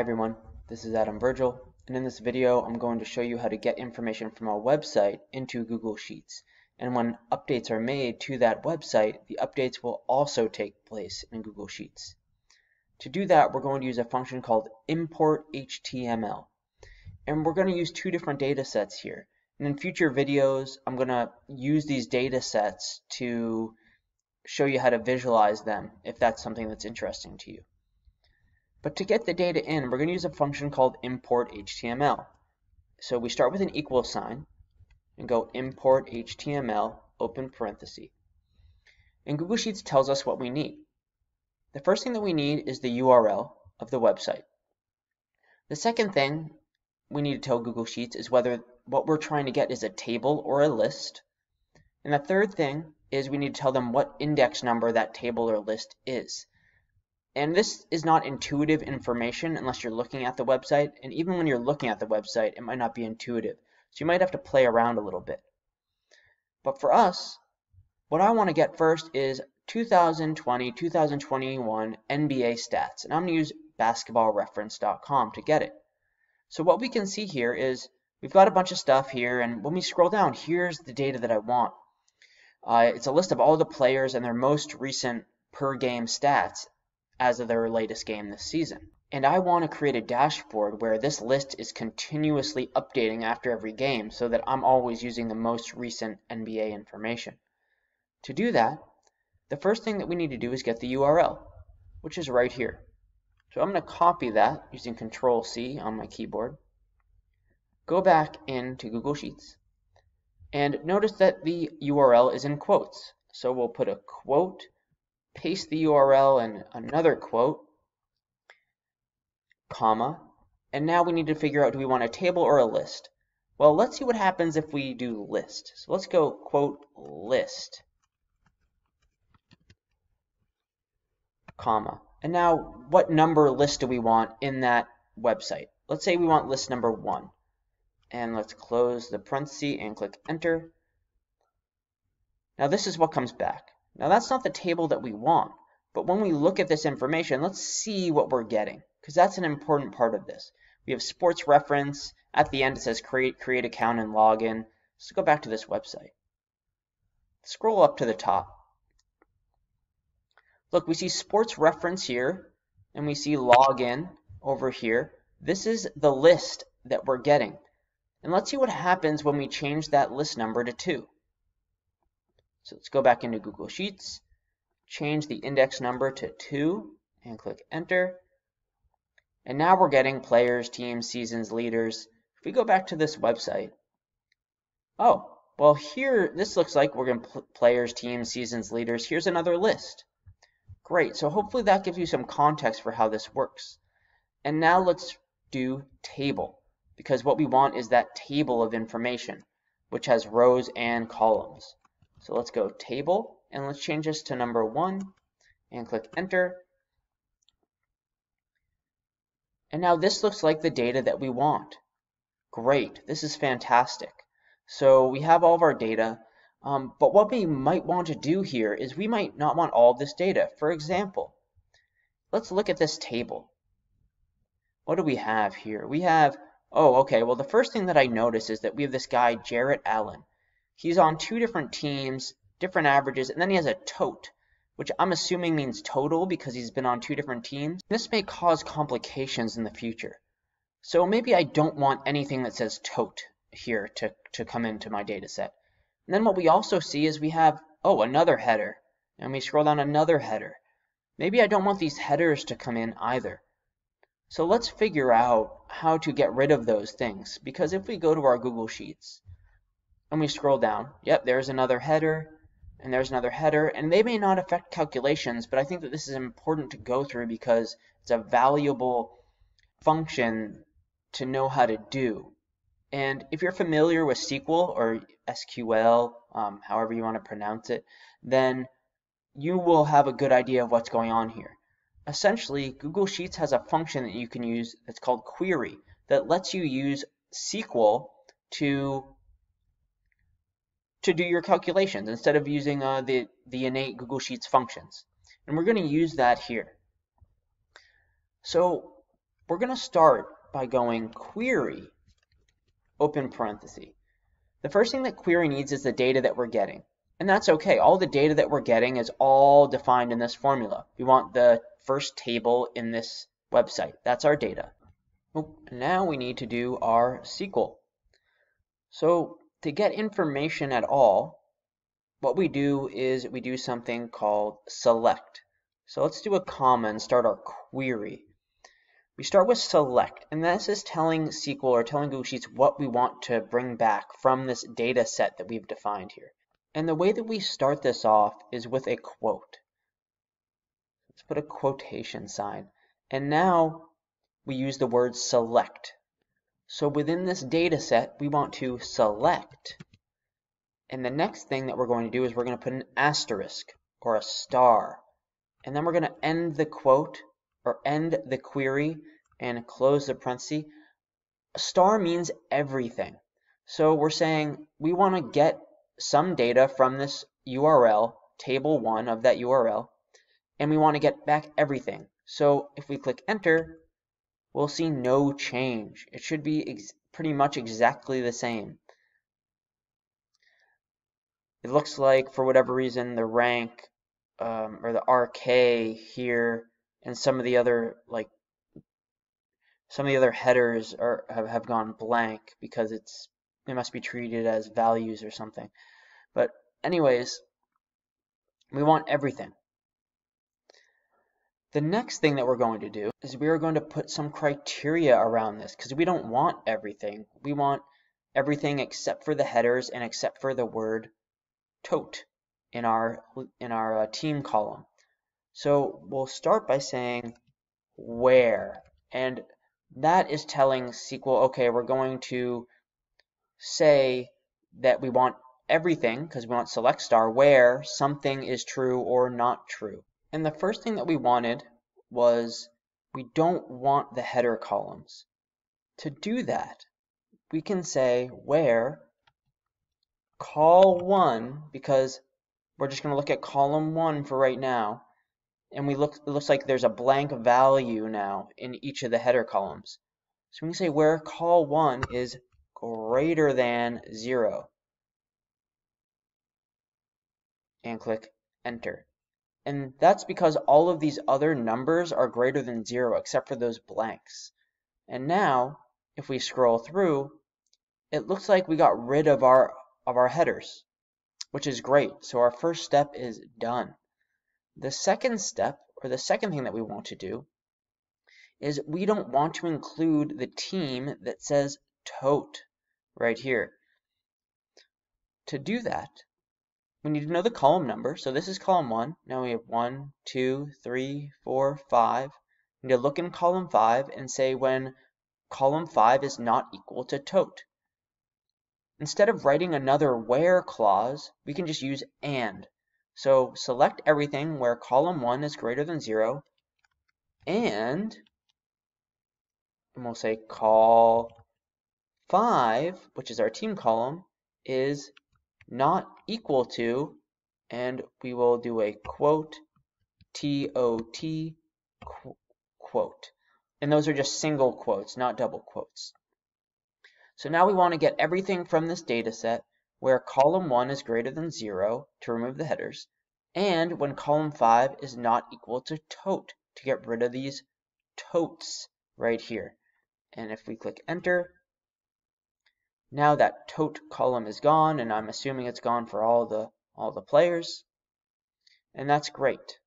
everyone, this is Adam Virgile, and in this video I'm going to show you how to get information from our website into Google Sheets. And when updates are made to that website, the updates will also take place in Google Sheets. To do that, we're going to use a function called import HTML. And we're going to use two different data sets here. And in future videos, I'm going to use these data sets to show you how to visualize them if that's something that's interesting to you. But to get the data in, we're going to use a function called import HTML. So we start with an equal sign and go import HTML, open parenthesis. And Google Sheets tells us what we need. The first thing that we need is the URL of the website. The second thing we need to tell Google Sheets is whether what we're trying to get is a table or a list. And the third thing is we need to tell them what index number that table or list is. And this is not intuitive information unless you're looking at the website. And even when you're looking at the website, it might not be intuitive. So you might have to play around a little bit. But for us, what I want to get first is 2020-2021 NBA stats. And I'm going to use basketballreference.com to get it. So what we can see here is we've got a bunch of stuff here. And when we scroll down, here's the data that I want. Uh, it's a list of all the players and their most recent per game stats as of their latest game this season. And I want to create a dashboard where this list is continuously updating after every game so that I'm always using the most recent NBA information. To do that, the first thing that we need to do is get the URL, which is right here. So I'm going to copy that using Control C on my keyboard. Go back into Google Sheets. And notice that the URL is in quotes. So we'll put a quote paste the URL and another quote, comma, and now we need to figure out do we want a table or a list? Well, let's see what happens if we do list. So let's go quote list, comma. And now what number list do we want in that website? Let's say we want list number one. And let's close the parenthesis and click enter. Now this is what comes back. Now that's not the table that we want, but when we look at this information, let's see what we're getting, because that's an important part of this. We have sports reference. At the end it says create, create account and login. Let's go back to this website. Scroll up to the top. Look, we see sports reference here, and we see login over here. This is the list that we're getting. And let's see what happens when we change that list number to 2. So let's go back into Google Sheets, change the index number to 2, and click Enter. And now we're getting players, teams, seasons, leaders. If we go back to this website, oh, well here, this looks like we're going to players, teams, seasons, leaders. Here's another list. Great, so hopefully that gives you some context for how this works. And now let's do table, because what we want is that table of information, which has rows and columns. So let's go table and let's change this to number one and click enter. And now this looks like the data that we want. Great, this is fantastic. So we have all of our data, um, but what we might want to do here is we might not want all of this data. For example, let's look at this table. What do we have here? We have, oh, okay, well the first thing that I notice is that we have this guy, Jarrett Allen. He's on two different teams, different averages, and then he has a tote, which I'm assuming means total because he's been on two different teams. This may cause complications in the future. So maybe I don't want anything that says tote here to, to come into my data set. And then what we also see is we have, oh, another header. And we scroll down another header. Maybe I don't want these headers to come in either. So let's figure out how to get rid of those things. Because if we go to our Google Sheets, and we scroll down, yep, there's another header, and there's another header, and they may not affect calculations, but I think that this is important to go through because it's a valuable function to know how to do. And if you're familiar with SQL or SQL, um, however you want to pronounce it, then you will have a good idea of what's going on here. Essentially, Google Sheets has a function that you can use that's called query that lets you use SQL to to do your calculations instead of using uh, the, the innate Google Sheets functions. And we're going to use that here. So we're going to start by going query, open parenthesis. The first thing that query needs is the data that we're getting. And that's okay. All the data that we're getting is all defined in this formula. We want the first table in this website. That's our data. Now we need to do our SQL. So to get information at all, what we do is we do something called select. So let's do a comma and start our query. We start with select, and this is telling SQL or telling Google Sheets what we want to bring back from this data set that we've defined here. And the way that we start this off is with a quote. Let's put a quotation sign. And now we use the word select. So within this data set, we want to select. And the next thing that we're going to do is we're going to put an asterisk or a star. And then we're going to end the quote or end the query and close the parenthesis. A star means everything. So we're saying we want to get some data from this URL, table 1 of that URL, and we want to get back everything. So if we click enter, we'll see no change. It should be pretty much exactly the same. It looks like for whatever reason the rank um, or the RK here and some of the other like some of the other headers are have, have gone blank because it's they must be treated as values or something. But anyways, we want everything. The next thing that we're going to do is we are going to put some criteria around this because we don't want everything. We want everything except for the headers and except for the word tote in our in our uh, team column. So we'll start by saying where and that is telling SQL okay we're going to say that we want everything because we want select star where something is true or not true. And the first thing that we wanted was we don't want the header columns. To do that, we can say where call 1, because we're just going to look at column 1 for right now, and we look it looks like there's a blank value now in each of the header columns. So we can say where call 1 is greater than 0. And click enter. And that's because all of these other numbers are greater than zero except for those blanks. And now, if we scroll through, it looks like we got rid of our, of our headers, which is great. So our first step is done. The second step, or the second thing that we want to do, is we don't want to include the team that says tote right here. To do that, we need to know the column number. So this is column 1. Now we have one, two, three, four, five. We need to look in column 5 and say when column 5 is not equal to tote. Instead of writing another where clause, we can just use and. So select everything where column 1 is greater than 0 and, and we'll say call 5, which is our team column, is not equal to, and we will do a quote, T-O-T, qu quote. And those are just single quotes, not double quotes. So now we want to get everything from this data set where column 1 is greater than 0 to remove the headers, and when column 5 is not equal to tote to get rid of these totes right here. And if we click enter, now that tote column is gone, and I'm assuming it's gone for all the all the players. And that's great.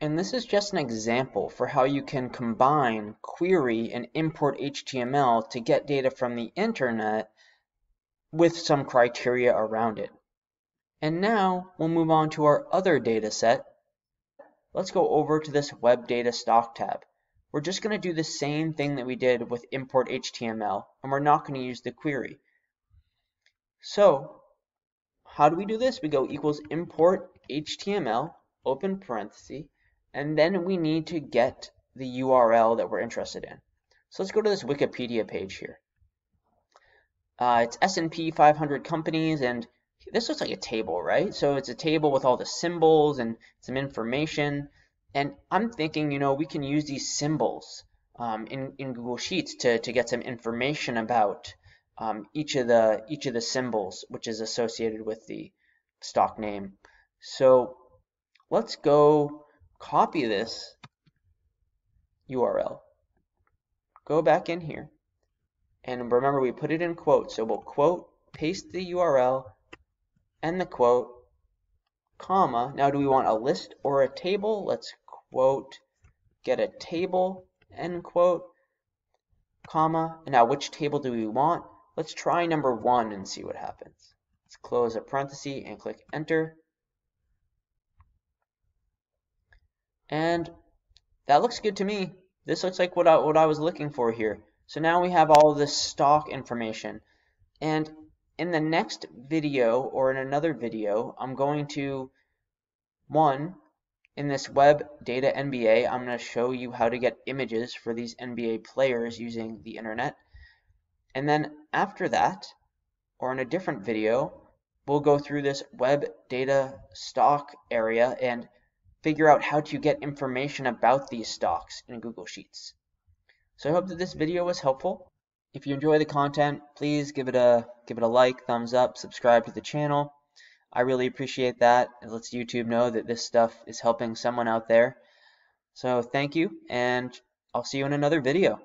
And this is just an example for how you can combine query and import HTML to get data from the internet with some criteria around it. And now we'll move on to our other data set. Let's go over to this web data stock tab we're just going to do the same thing that we did with import HTML, and we're not going to use the query. So, how do we do this? We go equals import HTML, open parenthesis, and then we need to get the URL that we're interested in. So let's go to this Wikipedia page here. Uh, it's S&P 500 companies, and this looks like a table, right? So it's a table with all the symbols and some information. And I'm thinking, you know, we can use these symbols um, in, in Google Sheets to, to get some information about um, each of the each of the symbols which is associated with the stock name. So let's go copy this URL. Go back in here. And remember, we put it in quotes. So we'll quote, paste the URL, and the quote, comma. Now, do we want a list or a table? Let's quote, get a table, end quote, comma. And now, which table do we want? Let's try number one and see what happens. Let's close a parenthesis and click enter. And that looks good to me. This looks like what I, what I was looking for here. So now we have all this stock information. And in the next video or in another video, I'm going to, one, in this web data NBA, I'm going to show you how to get images for these NBA players using the internet. And then after that, or in a different video, we'll go through this web data stock area and figure out how to get information about these stocks in Google Sheets. So I hope that this video was helpful. If you enjoy the content, please give it a give it a like, thumbs up, subscribe to the channel. I really appreciate that. It lets YouTube know that this stuff is helping someone out there. So thank you, and I'll see you in another video.